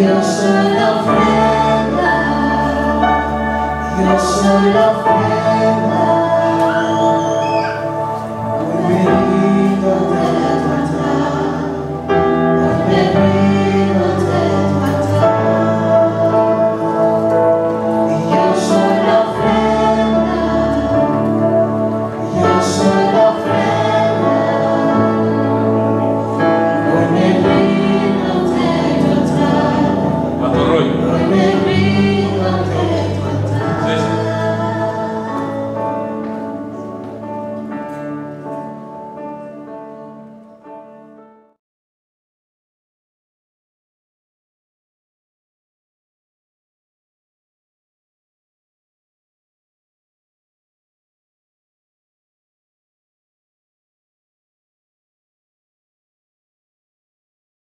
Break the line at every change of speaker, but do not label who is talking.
Yo soy la ofrenda, yo soy la ofrenda.